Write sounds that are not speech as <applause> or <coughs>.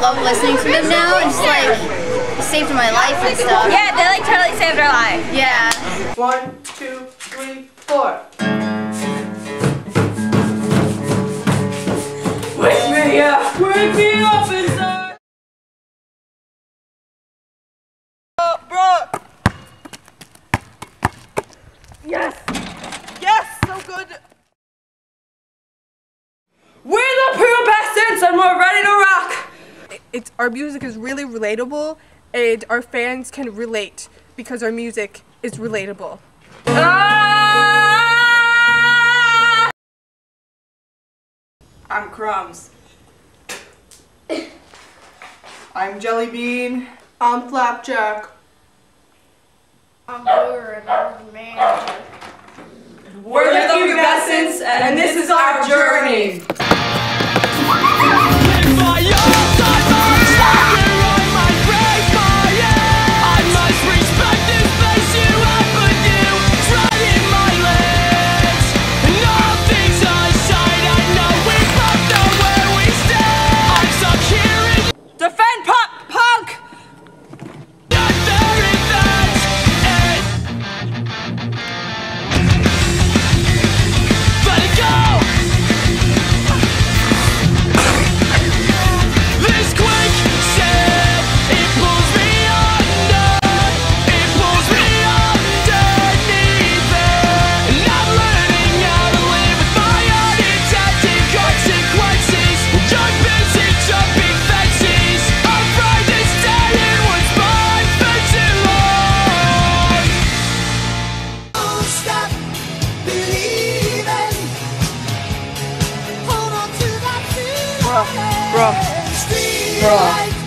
love listening to them now. It's like saved my life and stuff. Yeah, they like totally saved our life. Yeah. One, two, three, four. Wake me up! Wake me up inside! Oh, bro! Yes! Yes! So good! We're the pubescents and we're ready to rock! It's our music is really relatable and our fans can relate because our music is relatable. Ah! I'm Crumbs. <coughs> I'm Jelly Bean. I'm Flapjack. I'm Brewer and I'm the manager. We're the Pubescents and this is our journey. Bruh, bruh. light